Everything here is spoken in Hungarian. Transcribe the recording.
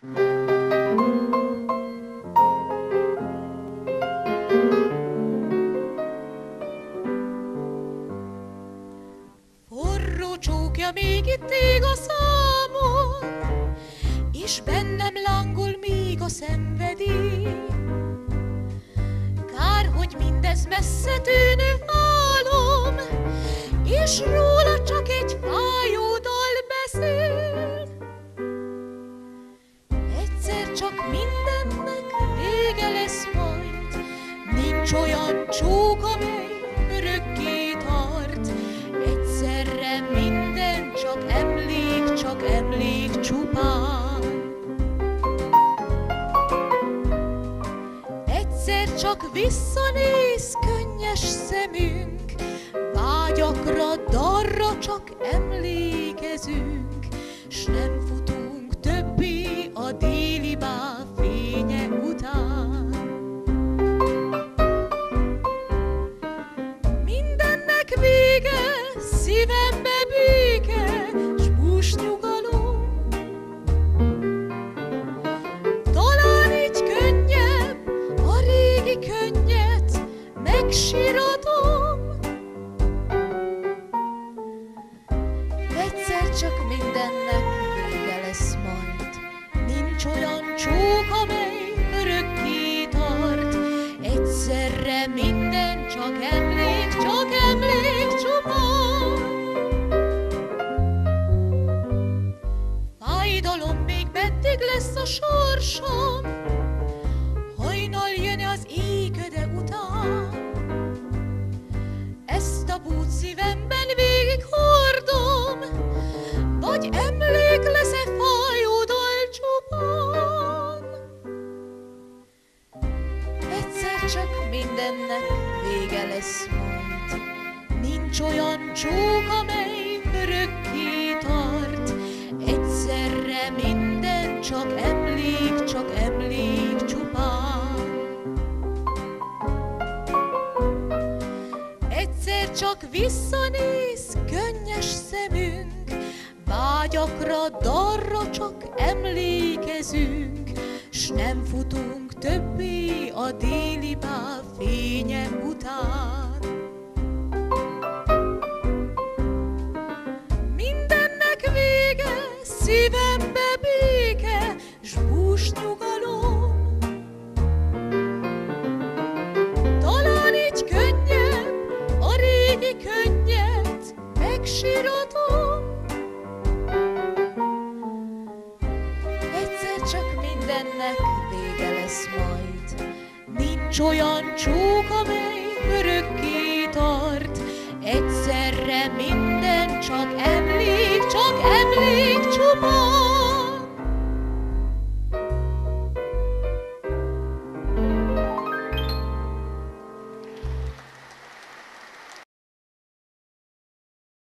Forró csókja még itt ég a számon, és bennem lángol még a szenvedély. Kár, hogy mindez messze tűnő álom, és róla csupán. Egyszer csak visszanéz könnyes szemünk, Vágyakra, darra csak emlékezünk, S nem futunk többé a déli fénye után. Mindennek vége, szívembe Egyszerre minden csak emlék, csak emlék csupán. Fájdalom még meddig lesz a sorsom, csak mindennek vége lesz majd, nincs olyan csók, amely örökké tart. Egyszerre minden csak emlék, csak emlék csupán. Egyszer csak visszanéz könnyes szemünk, Vágyakra, darra csak emlékezünk, Nem futunk többé a déli báb fénye után. Mindennek vége, szívembe béke, s bús nyugalom. Talán így könnyebb a régi könnyet megsiratom. Egyszer csak mindennek vége lesz majd, nincs olyan csók, amely